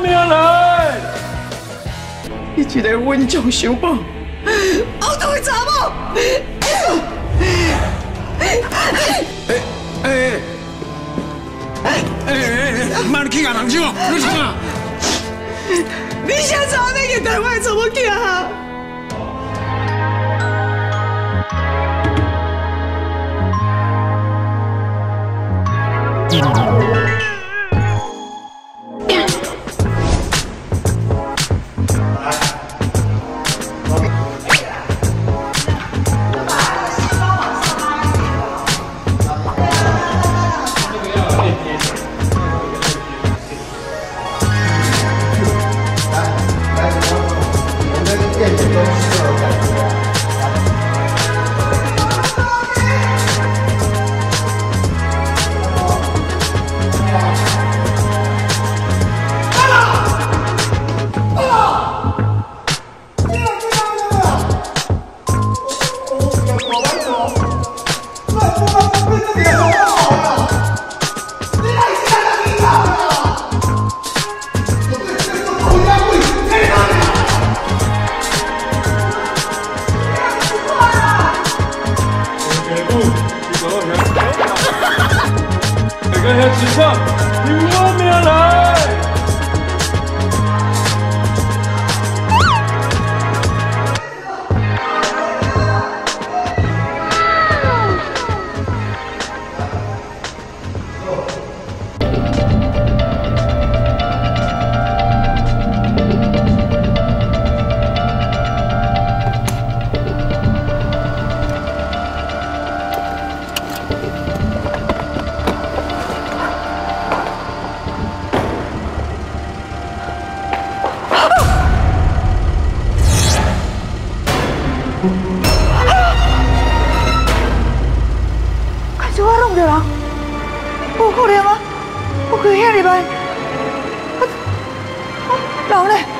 命来！你一个温将小宝，后头的查某。哎哎哎哎哎！妈，你去干人手？你什么？你想找那个台湾怎么行？Đó.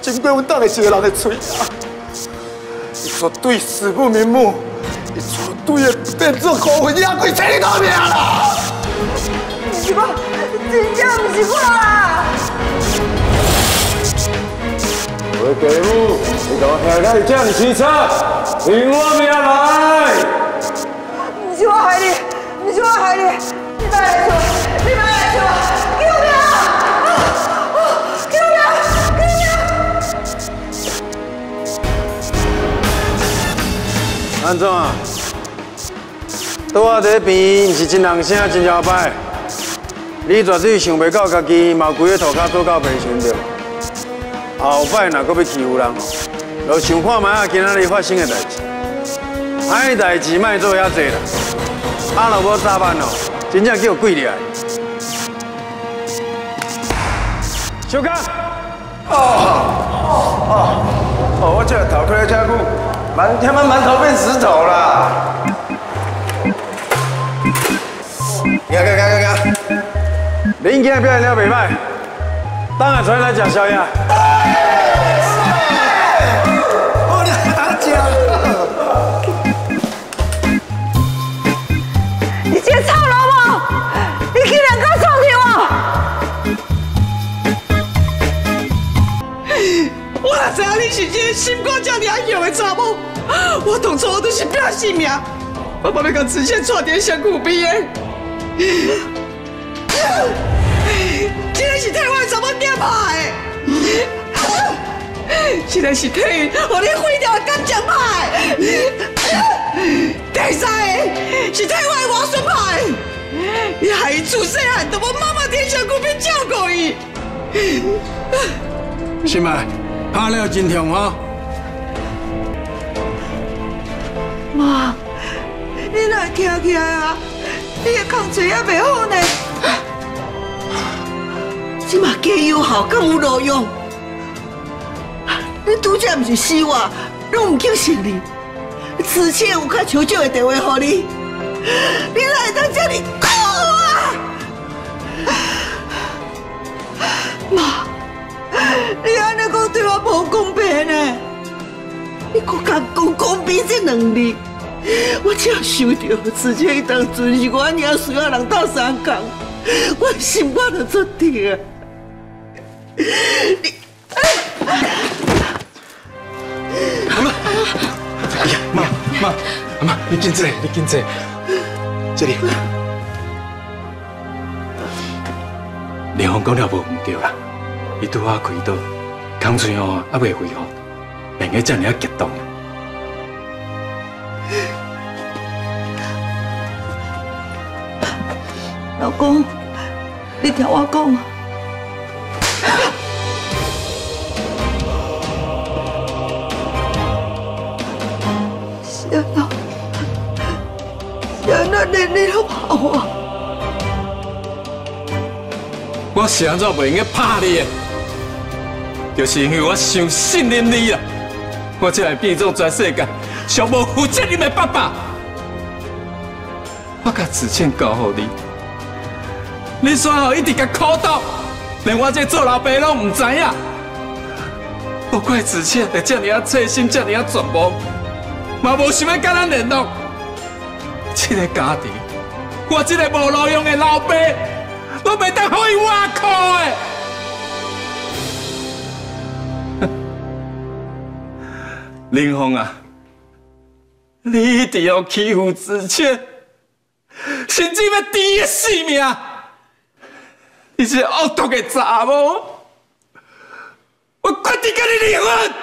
经过阮当的一个人的嘴啊！伊绝对死不瞑目，伊绝对会变做孤魂野鬼，踩你大命啦！是我，真正不是我啦！我家母，你给我下来将骑车，凭我命来！不是我害你，不是我害你，安怎啊？拄啊在边，是真人声真摇摆。你绝对想袂到，家己毛规个涂骹做到白身着。后摆若搁要欺负人，就想看卖啊今仔日发生的代志。歹代志莫做遐济啦，啊若无早办哦，真正叫鬼来。小刚，哦哦哦，我这头推车久，满他妈馒头变石头啦！行行行行行，恁今日表演了袂歹。等下出来吃宵夜。是这个心肝这么硬的查某？我当初都是拼性命，我不要甲子贤带点相苦边的。这个是台湾怎么点牌？这个是替我你毁掉的感情牌。第三个是台湾王孙牌，你害伊出细汉都无妈妈天上孤边照顾伊。心爱，拍了真痛啊！妈，你若徛起来啊，你的控制也袂好呢。即马加油好，敢有路用？你拄则毋是死我，拢毋叫信你。之前有较求救的电话互你，你哪会当这么公平这两字，我只要想到之前伊当阵是我尔需要人斗相共，我心肝就做痛。你。哎呀，妈妈，妈，你紧坐，你紧坐，这里。连峰讲了无唔对啦，伊拄好开刀，康翠哦还未恢复，免个这么啊激动。老公，你听我讲。小娜，小娜，你你都怕我？我是安怎袂用去拍你的？就是因为我伤信任你啦，我才会变做全世界上无负责任的爸爸。我甲子倩交予你，你煞后一直甲苦斗，连我这做老爸拢唔知影。不怪子倩会这么啊细心，这么啊绝望。嘛无想要甲咱联络，这个家庭，我这个无路用的老爸，都袂得可以挖苦的。林峰啊，你一定要欺负子倩，甚至要敌伊性命，你是恶毒的查某，我决定跟你离婚。